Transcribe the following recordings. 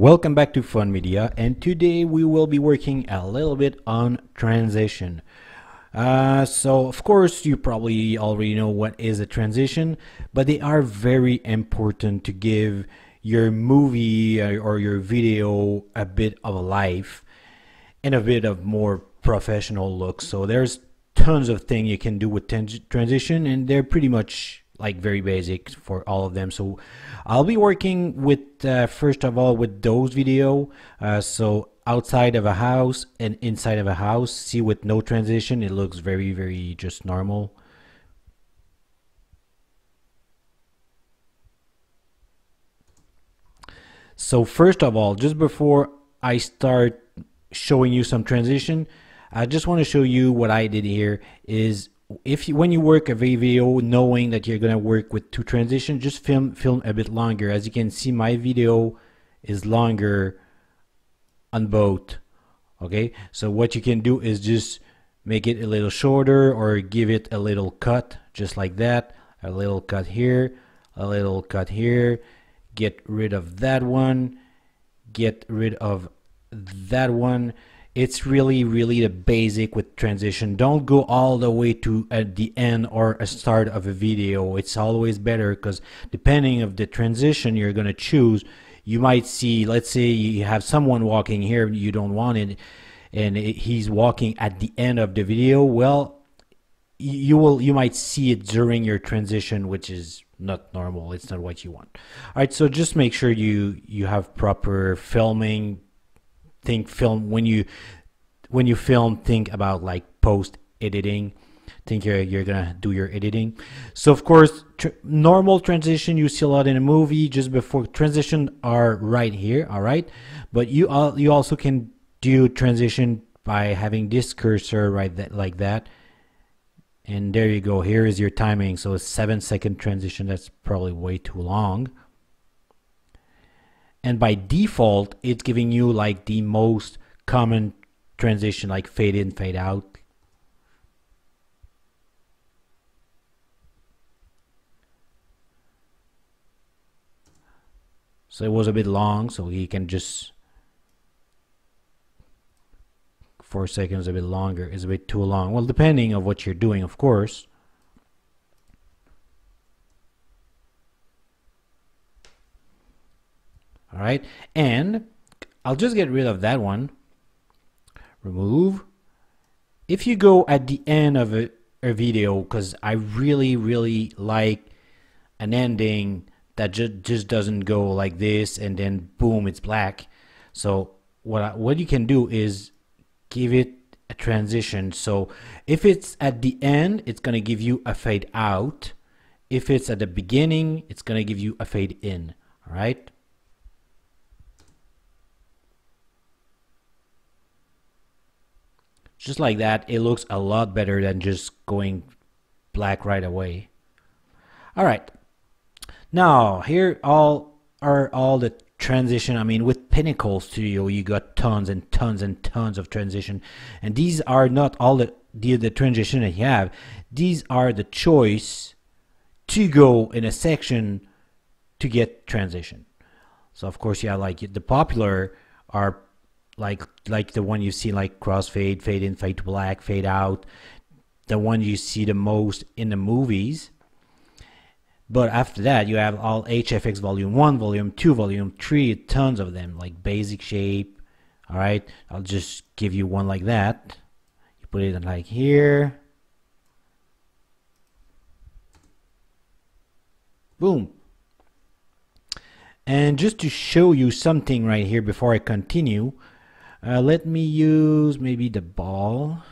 Welcome back to Fun Media and today we will be working a little bit on transition. Uh, so of course you probably already know what is a transition but they are very important to give your movie uh, or your video a bit of a life and a bit of more professional look. So there's tons of things you can do with transition and they're pretty much like very basic for all of them. So I'll be working with uh, first of all with those video. Uh, so outside of a house and inside of a house, see with no transition, it looks very very just normal. So first of all, just before I start showing you some transition, I just want to show you what I did here is if you, when you work a video knowing that you're gonna work with two transitions just film film a bit longer. As you can see my video is longer on both okay? So what you can do is just make it a little shorter or give it a little cut just like that. A little cut here a little cut here. Get rid of that one. Get rid of that one it's really really the basic with transition. Don't go all the way to at the end or a start of a video. It's always better because depending of the transition you're going to choose you might see let's say you have someone walking here you don't want it and he's walking at the end of the video well you will you might see it during your transition which is not normal. It's not what you want. All right so just make sure you you have proper filming think film when you when you film think about like post editing think you're, you're gonna do your editing. So of course tr normal transition you see a lot in a movie just before transition are right here all right? But you all you also can do transition by having this cursor right that like that. And there you go. Here is your timing. So a seven second transition that's probably way too long and by default it's giving you like the most common transition like fade in fade out. So it was a bit long so he can just four seconds a bit longer is a bit too long. Well depending of what you're doing of course all right? And I'll just get rid of that one. Remove. If you go at the end of a, a video because I really really like an ending that just just doesn't go like this and then boom it's black. So what I, what you can do is give it a transition. So if it's at the end it's gonna give you a fade out. If it's at the beginning it's gonna give you a fade in. All right just like that it looks a lot better than just going black right away. All right. Now here all are all the transition i mean with pinnacle studio you got tons and tons and tons of transition. And these are not all the the, the transition that you have. These are the choice to go in a section to get transition. So of course yeah like the popular are like like the one you see like crossfade, fade in, fade to black, fade out, the one you see the most in the movies. But after that, you have all HFX volume 1, volume 2, volume 3, tons of them, like basic shape. All right, I'll just give you one like that. You put it like here. Boom. And just to show you something right here before I continue, uh, let me use maybe the ball.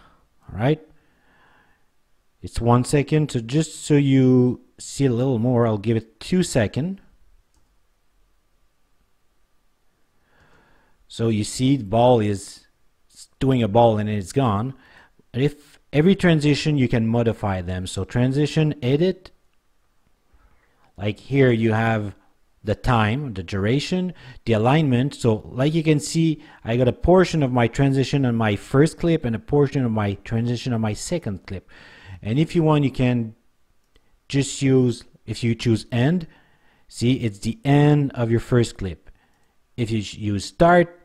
All right. It's one second. So just so you see a little more, I'll give it two second. So you see the ball is doing a ball and it's gone. If every transition you can modify them. So transition, edit. Like here you have the time, the duration, the alignment. So like you can see, I got a portion of my transition on my first clip and a portion of my transition on my second clip. And if you want, you can just use, if you choose end, see, it's the end of your first clip. if you use start,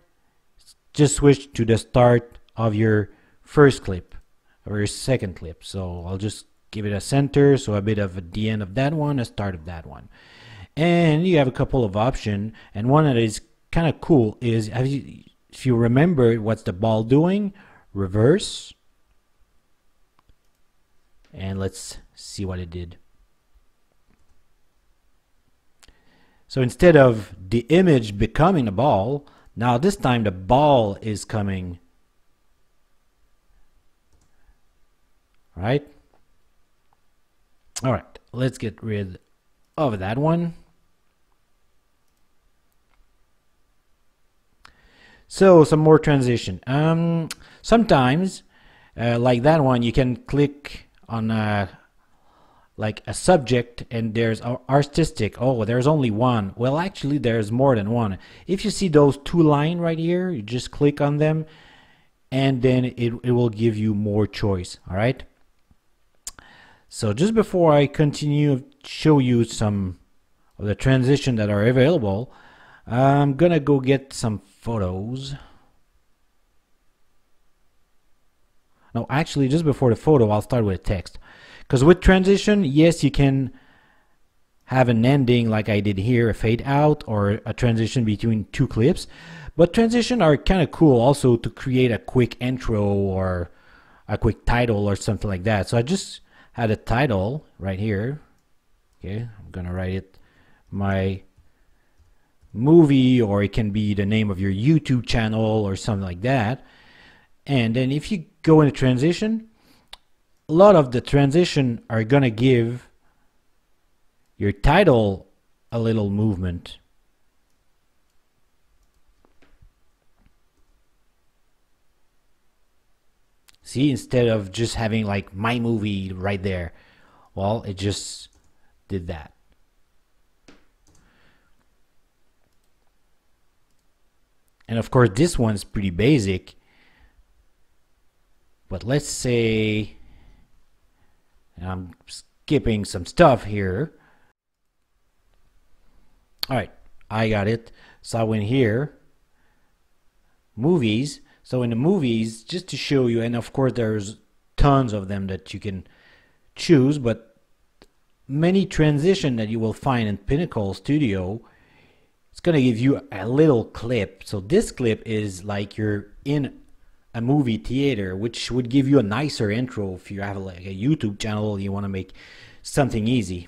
just switch to the start of your first clip or your second clip. So I'll just give it a center, so a bit of the end of that one, a start of that one. And you have a couple of options, and one that is kind of cool is you, if you remember what's the ball doing, reverse, and let's see what it did. So instead of the image becoming a ball, now this time the ball is coming. Right? All right, let's get rid of that one. So some more transition. Um, sometimes, uh, like that one, you can click on a, like a subject and there's artistic. Oh, there's only one. Well, actually, there's more than one. If you see those two line right here, you just click on them and then it, it will give you more choice. All right. So just before I continue show you some of the transition that are available, I'm gonna go get some photos. No, actually, just before the photo, I'll start with text. Because with transition, yes, you can have an ending like I did here, a fade out or a transition between two clips. But transition are kind of cool also to create a quick intro or a quick title or something like that. So I just had a title right here. Okay, I'm gonna write it my movie or it can be the name of your YouTube channel or something like that. And then if you go into transition, a lot of the transition are gonna give your title a little movement. See, instead of just having like my movie right there, well, it just did that. And of course, this one's pretty basic. But let's say, I'm skipping some stuff here. All right, I got it. So I went here, movies. So in the movies, just to show you, and of course there's tons of them that you can choose, but many transition that you will find in Pinnacle Studio it's going to give you a little clip. So this clip is like you're in a movie theater, which would give you a nicer intro if you have like a YouTube channel you want to make something easy.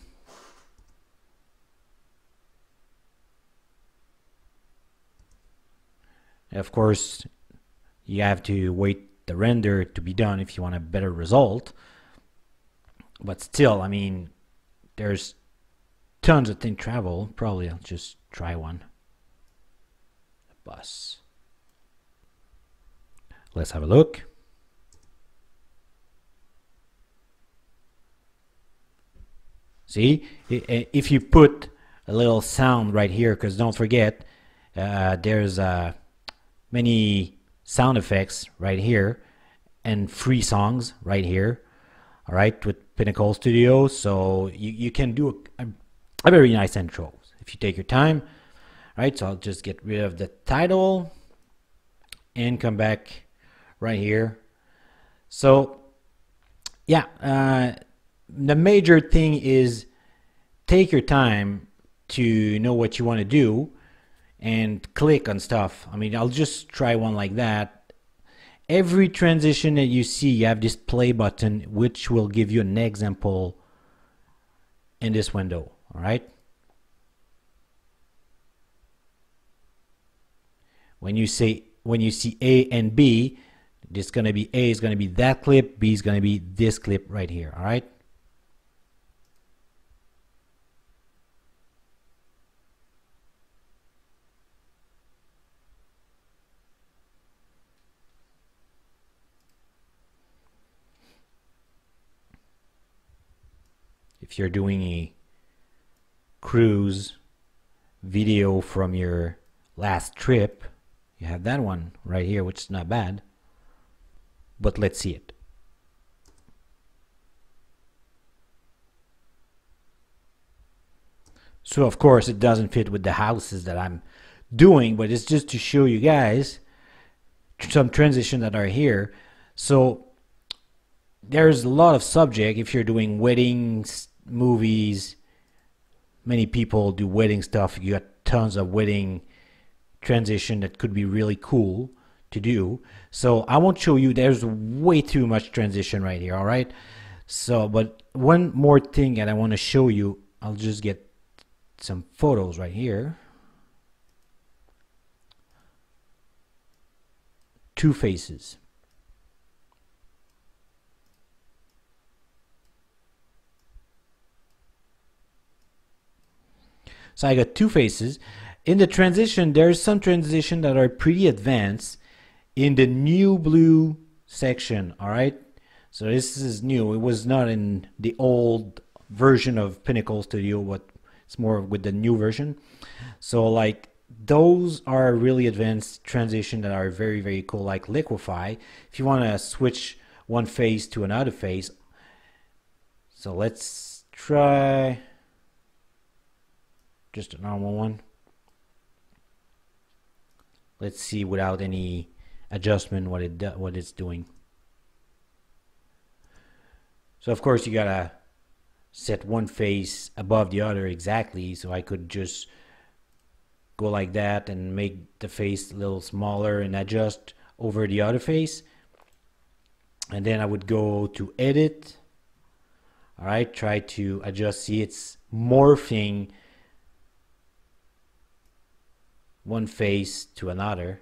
Of course, you have to wait the render to be done if you want a better result. But still, I mean, there's tons of thing travel. Probably I'll just try one. The bus. Let's have a look. See, if you put a little sound right here, because don't forget, uh, there's uh, many sound effects right here and free songs right here. All right, with Pinnacle Studio, so you, you can do a, a, a very nice intro if you take your time. right? so I'll just get rid of the title and come back right here. So yeah, uh, the major thing is take your time to know what you want to do and click on stuff. I mean, I'll just try one like that. Every transition that you see, you have this play button, which will give you an example in this window. All right. when you say when you see A and B, it's going to be A is going to be that clip, B is going to be this clip right here, all right? If you're doing a cruise video from your last trip, you have that one right here, which is not bad. But let's see it. So of course it doesn't fit with the houses that I'm doing, but it's just to show you guys some transition that are here. So there's a lot of subject if you're doing weddings, movies. Many people do wedding stuff. You got tons of wedding transition that could be really cool to do. So I won't show you. There's way too much transition right here. All right. So, but one more thing that I want to show you. I'll just get some photos right here. Two faces. So I got two faces. In the transition, there's some transition that are pretty advanced in the NewBlue section, all right? So this is new. It was not in the old version of Pinnacle Studio, but it's more with the new version. So like those are really advanced transition that are very, very cool, like Liquify. If you want to switch one face to another face, so let's try just a normal one. Let's see without any adjustment what it what it's doing. So of course you gotta set one face above the other exactly so I could just go like that and make the face a little smaller and adjust over the other face and then I would go to edit all right try to adjust see it's morphing one face to another.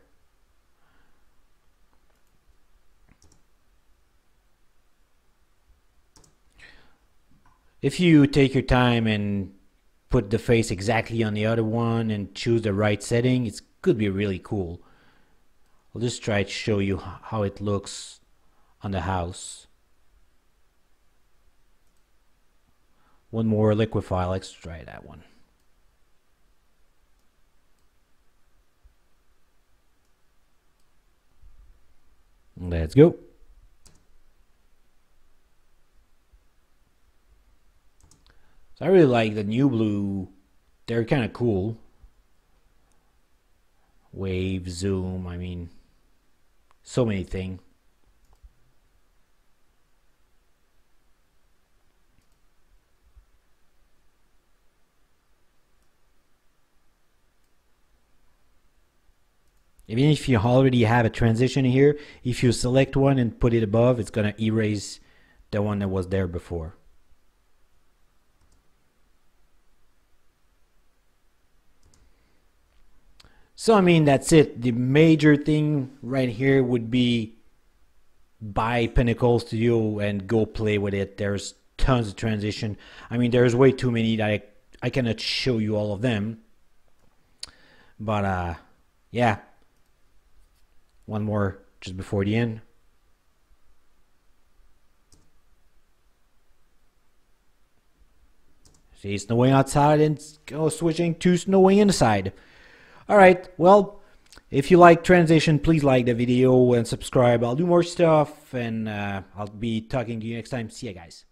If you take your time and put the face exactly on the other one and choose the right setting, it could be really cool. I'll just try to show you how it looks on the house. One more liquify, let's try that one. Let's go. So I really like the NewBlue. They're kind of cool. Wave, zoom, I mean, so many things. Even if you already have a transition here, if you select one and put it above, it's going to erase the one that was there before. So, I mean, that's it. The major thing right here would be buy Pinnacle Studio and go play with it. There's tons of transition. I mean, there's way too many that I, I cannot show you all of them. But, uh, yeah, one more just before the end. See, snowing outside and go switching to snowing inside. All right, well, if you like transition, please like the video and subscribe. I'll do more stuff and uh, I'll be talking to you next time. See you guys.